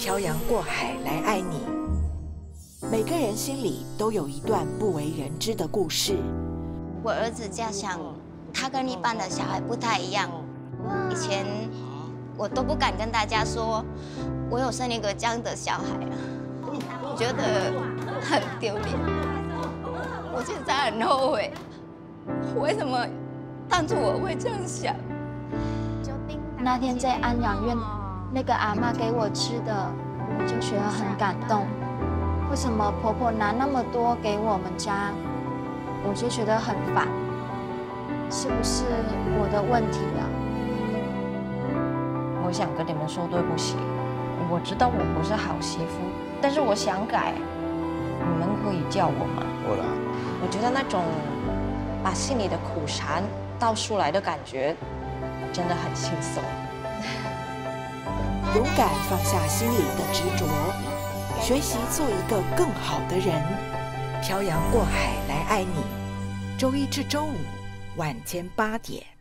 漂洋过海来爱你。每个人心里都有一段不为人知的故事。我儿子家乡，他跟一般的小孩不太一样。以前我都不敢跟大家说，我有生一个这样的小孩啊，觉得很丢脸。我现在很后悔，为什么当初我会这样想？那天在安养院，那个阿妈给我吃的，我就觉得很感动。为什么婆婆拿那么多给我们家，我就觉得很烦？是不是我的问题啊？我想跟你们说对不起，我知道我不是好媳妇，但是我想改，你们可以叫我吗？我觉得那种把心里的苦禅倒出来的感觉，真的很轻松。勇敢放下心里的执着，学习做一个更好的人，漂洋过海来爱你。周一至周五晚间八点。